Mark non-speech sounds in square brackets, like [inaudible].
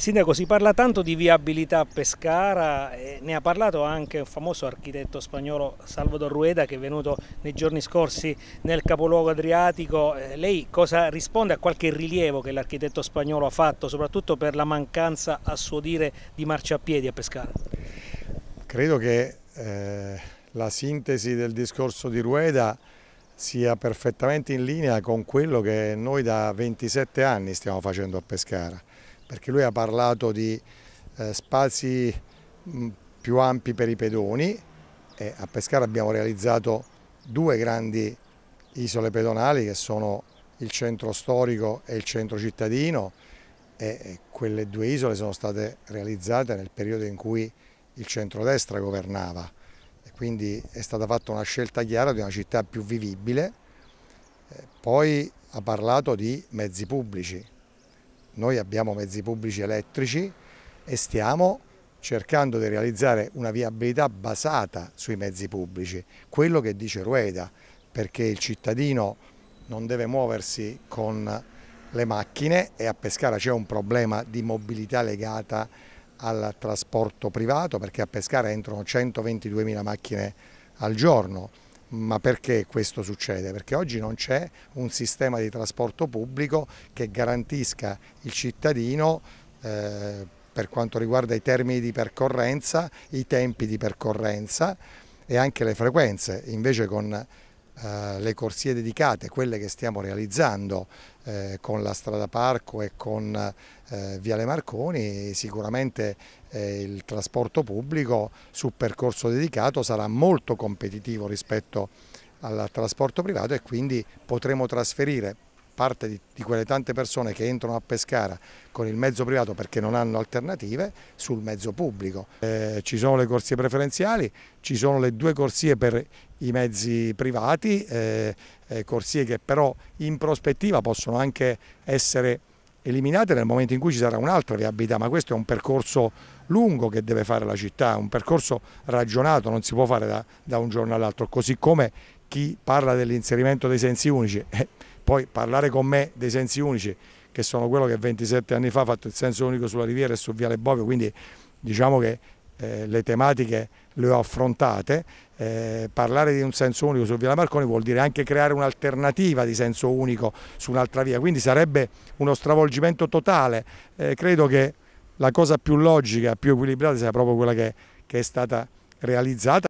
Sindaco, si parla tanto di viabilità a Pescara, ne ha parlato anche un famoso architetto spagnolo Salvador Rueda che è venuto nei giorni scorsi nel capoluogo adriatico. Eh, lei cosa risponde a qualche rilievo che l'architetto spagnolo ha fatto, soprattutto per la mancanza, a suo dire, di marciapiedi a Pescara? Credo che eh, la sintesi del discorso di Rueda sia perfettamente in linea con quello che noi da 27 anni stiamo facendo a Pescara perché lui ha parlato di eh, spazi mh, più ampi per i pedoni e a Pescara abbiamo realizzato due grandi isole pedonali che sono il centro storico e il centro cittadino e, quelle due isole sono state realizzate nel periodo in cui il centrodestra governava e quindi è stata fatta una scelta chiara di una città più vivibile. Eh, poi ha parlato di mezzi pubblici, noi abbiamo mezzi pubblici elettrici e stiamo cercando di realizzare una viabilità basata sui mezzi pubblici, quello che dice Rueda, perché il cittadino non deve muoversi con le macchine e a Pescara c'è un problema di mobilità legata al trasporto privato perché a Pescara entrano 122.000 macchine al giorno ma perché questo succede? Perché oggi non c'è un sistema di trasporto pubblico che garantisca il cittadino eh, per quanto riguarda i termini di percorrenza, i tempi di percorrenza e anche le frequenze. Invece con le corsie dedicate, quelle che stiamo realizzando eh, con la strada Parco e con eh, Viale Marconi, sicuramente eh, il trasporto pubblico su percorso dedicato sarà molto competitivo rispetto al trasporto privato e quindi potremo trasferire parte di, di, quelle tante persone che entrano a Pescara con il mezzo privato perché non hanno alternative sul mezzo pubblico. Eh, ci sono le corsie preferenziali, ci sono le due corsie per i mezzi privati, eh, eh, corsie che però in prospettiva possono anche essere eliminate nel momento in cui ci sarà un'altra viabilità, ma questo è un percorso lungo che deve fare la città, un percorso ragionato, non si può fare da, da un giorno all'altro, così come chi parla dell'inserimento dei sensi unici. [laughs] Eh, poi parlare con me dei sensi unici, che sono quello che 27 anni fa ha fatto il senso unico sulla riviera e su Viale Bovio, quindi diciamo che eh, le tematiche le ho affrontate, eh, parlare di un senso unico su Viale Marconi vuol dire anche creare un'alternativa di senso unico su un'altra via, quindi sarebbe uno stravolgimento totale. Eh, credo che la cosa più logica, più equilibrata sia proprio quella che, che è stata realizzata.